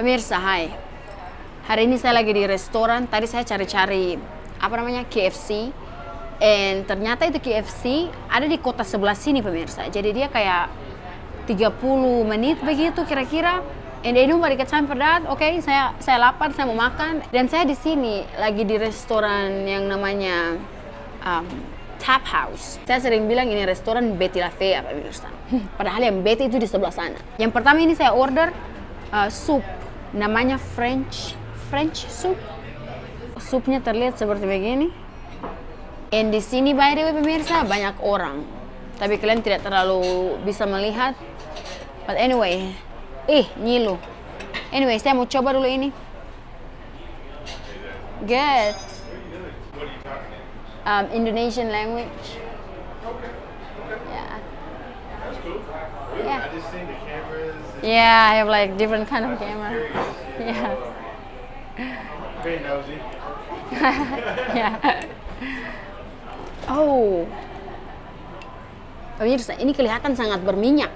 Pemirsa, hai. Hari ini saya lagi di restoran. Tadi saya cari-cari apa namanya KFC. And ternyata itu KFC ada di kota sebelah sini pemirsa. Jadi dia kayak 30 menit begitu kira-kira. And they nobody get time for that. Oke, saya saya lapar, saya mau makan. Dan saya di sini lagi di restoran yang namanya um, Tap House. Saya sering bilang ini restoran Betty La Fea, pemirsa. Padahal yang Betty itu di sebelah sana. Yang pertama ini saya order uh, sup, namanya French French soup. Supnya terlihat seperti begini. And di sini by the way pemirsa banyak orang. Tapi kalian tidak terlalu bisa melihat. But anyway, ih nyilu. Anyway, saya mau coba dulu ini. Good. Um, Indonesian language. Yeah. I just seen the cameras. Yeah, I have like different kind of camera. Yeah. Very nosy. yeah. Oh. Pemirsa, ini kelihatan sangat berminyak.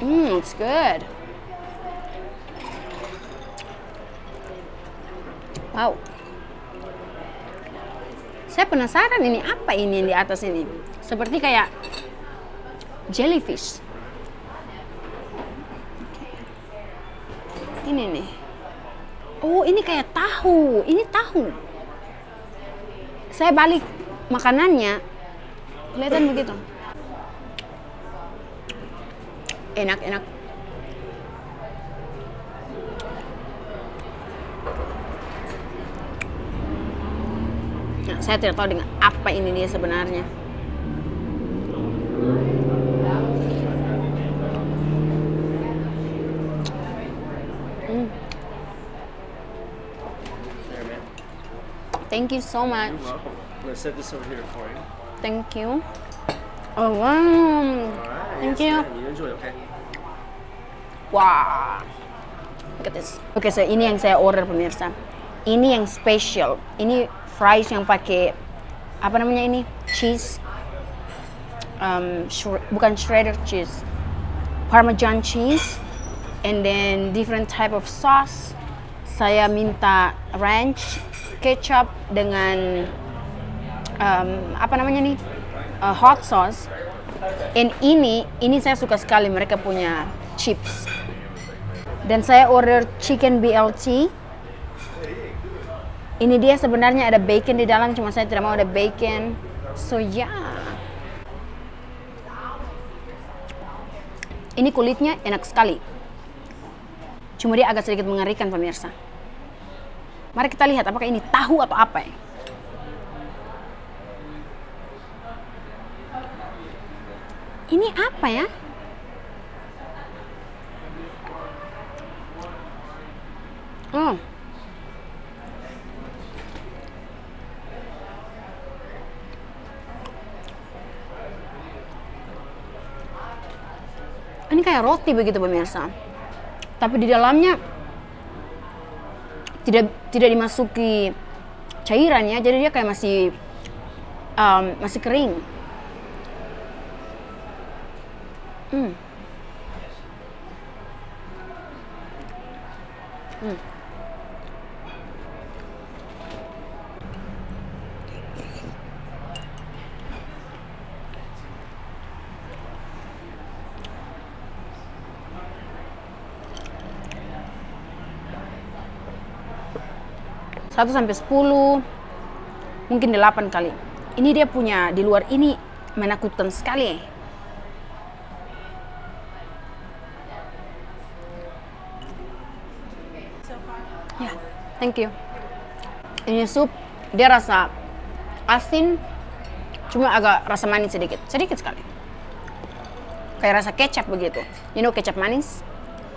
Hmm, it's good. Wow. Saya penasaran ini apa ini yang di atas ini. Seperti kayak jellyfish. Ini nih. Oh, ini kayak tahu. Ini tahu. Saya balik makanannya. Kelihatan begitu. Enak, enak. Saya tidak tahu dengan apa ini dia sebenarnya. Hmm. Man. Thank you so much. You're welcome. I'm gonna set this over here for you. Thank you. Oh wow. Alright. Thank yes, you. ma'am. You enjoy, okay? Wah. Look at this. Oke, so ini yang saya order pemirsa. Ini yang special. Ini fries yang pakai apa namanya ini? Cheese. Um, shre- bukan shredded cheese. Parmesan cheese. And then different type of sauce. Saya minta ranch, ketchup dengan um, apa namanya nih? Uh, hot sauce. And ini, ini saya suka sekali mereka punya chips. Dan saya order chicken BLT. Ini dia sebenarnya ada bacon di dalam, cuma saya tidak mau ada bacon. So ya. Yeah. Ini kulitnya enak sekali. Cuma dia agak sedikit mengerikan pemirsa. Mari kita lihat apakah ini tahu atau apa ya. Ini apa ya? Oh. Ini kayak roti begitu pemirsa. Tapi di dalamnya tidak tidak dimasuki cairan ya, jadi dia kayak masih um, masih kering. Hmm. Satu sampai sepuluh, mungkin delapan kali. Ini dia punya di luar ini menakutkan sekali. Ya, thank you. Ini sup, dia rasa asin, cuma agak rasa manis sedikit, sedikit sekali. Kayak rasa kecap begitu. You know kecap manis?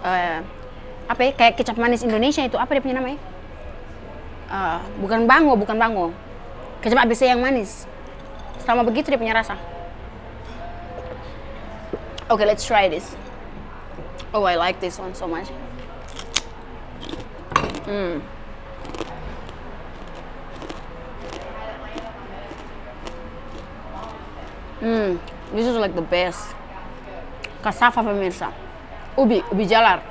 Eh, apa ya? Kayak kecap manis Indonesia itu apa dia punya namanya? Eh, bukan bango, bukan bango. Kecap ABC yang manis. Sama begitu dia punya rasa. Okay, let's try this. Oh, I like this one so much. Mm. Mm, this is like the best. Kasava pemirsa. Ubi, ubi jalar.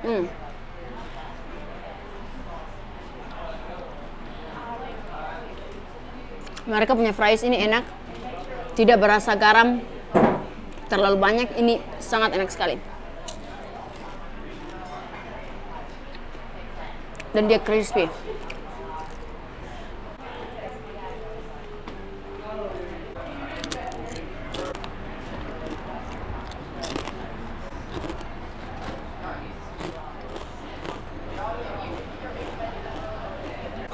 Hmm. Mereka punya fries ini enak, tidak berasa garam terlalu banyak. Ini sangat enak sekali. Dan dia crispy.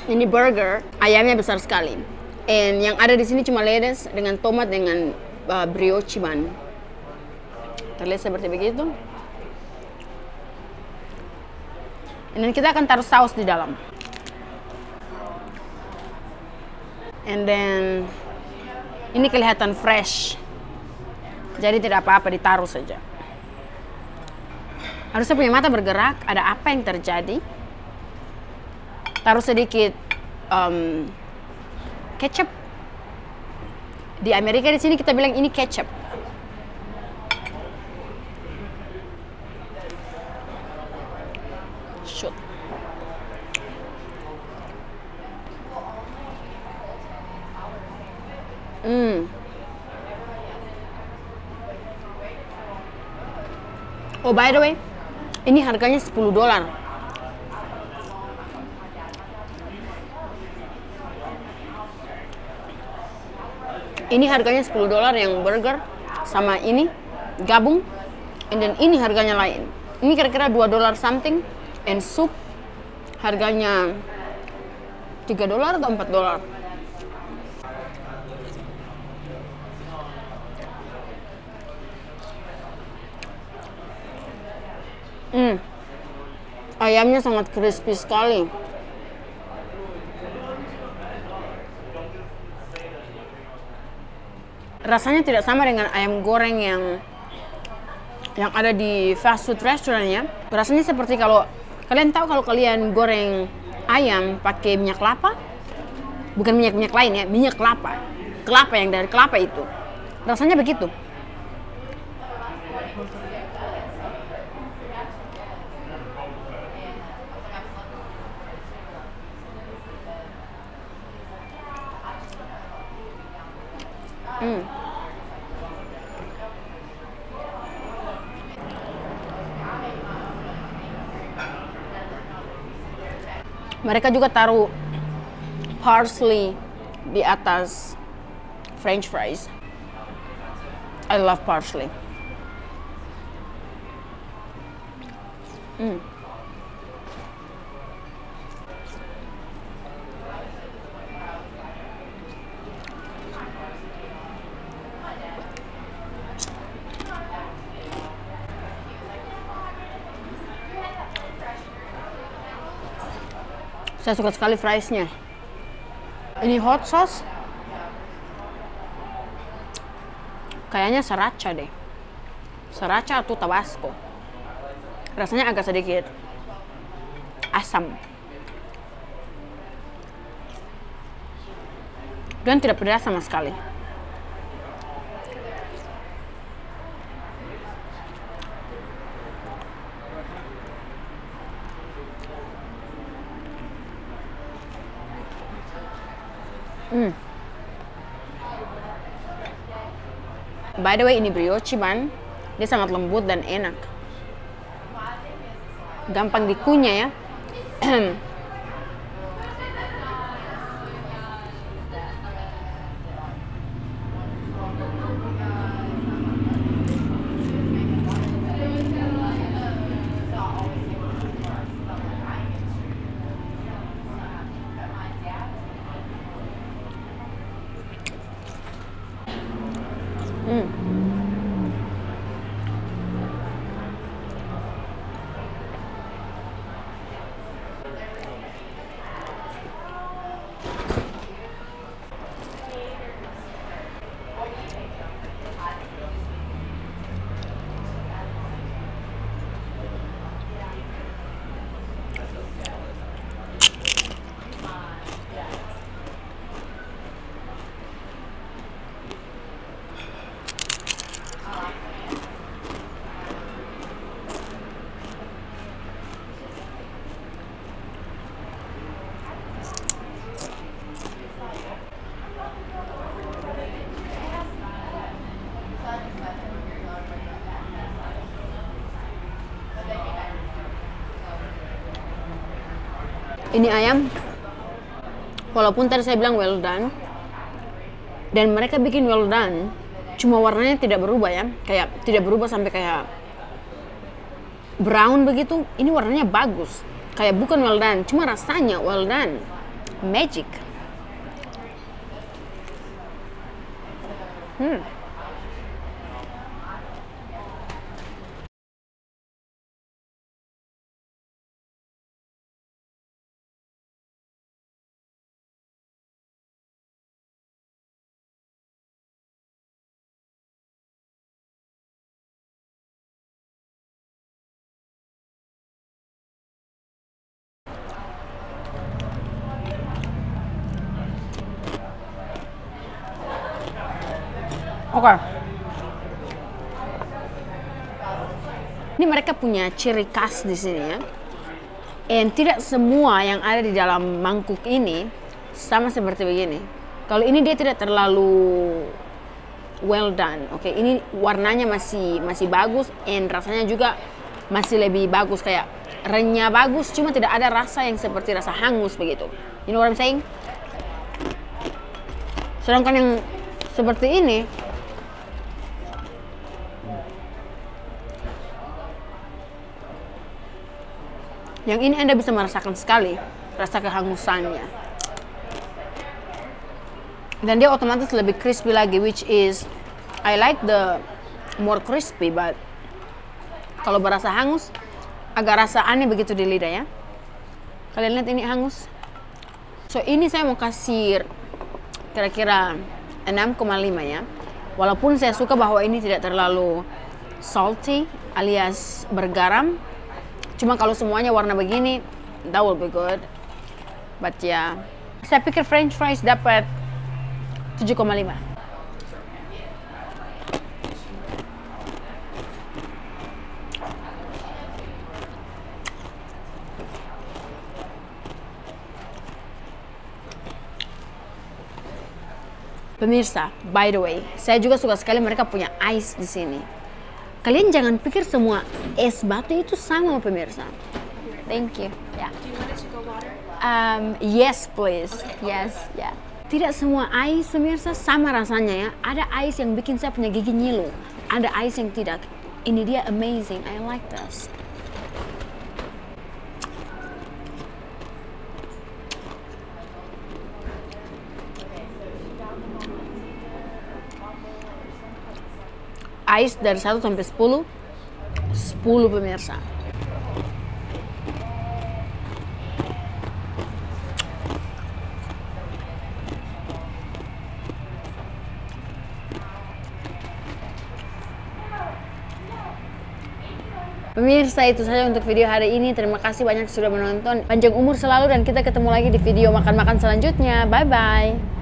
Ini burger, ayamnya besar sekali. And yang ada di sini cuma lettuce dengan tomat dengan uh, brioche bun. Terlihat seperti begitu. Dan kita akan taruh saus di dalam. And then ini kelihatan fresh. Jadi tidak apa-apa ditaruh saja. Harusnya punya mata bergerak, ada apa yang terjadi? Taruh sedikit um, kecap. Di Amerika di sini kita bilang ini kecap. Shoot. Hmm. Oh by the way, ini harganya 10 dolar. Ini harganya 10 dolar yang burger sama ini gabung. And then ini harganya lain. Ini kira-kira 2 dolar something and soup harganya 3 dolar atau 4 dolar. Hmm. Ayamnya sangat crispy sekali. Rasanya tidak sama dengan ayam goreng yang yang ada di fast food restaurant ya. Rasanya seperti kalau kalian tahu kalau kalian goreng ayam pakai minyak kelapa, bukan minyak-minyak lain ya, minyak kelapa. Kelapa yang dari kelapa itu. Rasanya begitu. Hmm. Mereka juga taruh parsley di atas french fries. I love parsley. Hmm. Saya suka sekali friesnya. Ini hot sauce. Kayaknya sriracha deh. Sriracha atau tabasco. Rasanya agak sedikit asam. Dan tidak pedas sama sekali. Hmm. By the way, ini brioche bun. Dia sangat lembut dan enak. Gampang dikunyah ya. Hmm. Ini ayam, walaupun tadi saya bilang well done, dan mereka bikin well done, cuma warnanya tidak berubah ya, kayak tidak berubah sampai kayak brown begitu. Ini warnanya bagus, kayak bukan well done, cuma rasanya well done, magic. Hmm. Oke. Ini mereka punya ciri khas di sini ya. Dan tidak semua yang ada di dalam mangkuk ini sama seperti begini. Kalau ini dia tidak terlalu well done. Oke, ini warnanya masih masih bagus and rasanya juga masih lebih bagus kayak renyah bagus cuma tidak ada rasa yang seperti rasa hangus begitu. You know what I'm saying? Sedangkan yang seperti ini Yang ini Anda bisa merasakan sekali rasa kehangusannya. Dan dia otomatis lebih crispy lagi, which is I like the more crispy, but kalau berasa hangus, agak rasa aneh begitu di lidah ya. Kalian lihat ini hangus. So ini saya mau kasih kira-kira 6,5 ya. Walaupun saya suka bahwa ini tidak terlalu salty alias bergaram, Cuma kalau semuanya warna begini, that will be good. But ya, yeah. saya pikir French fries dapat 7,5. Pemirsa, by the way, saya juga suka sekali mereka punya ice di sini. Kalian jangan pikir semua es batu itu sama pemirsa. Thank you. Yeah. Um, yes please. Yes, ya. Yeah. Tidak semua ais pemirsa sama rasanya ya. Ada ais yang bikin saya punya gigi nyilu. Ada ais yang tidak. Ini dia amazing. I like this. Ais dari 1 sampai 10 10 pemirsa Pemirsa itu saja untuk video hari ini. Terima kasih banyak sudah menonton. Panjang umur selalu dan kita ketemu lagi di video makan-makan selanjutnya. Bye bye.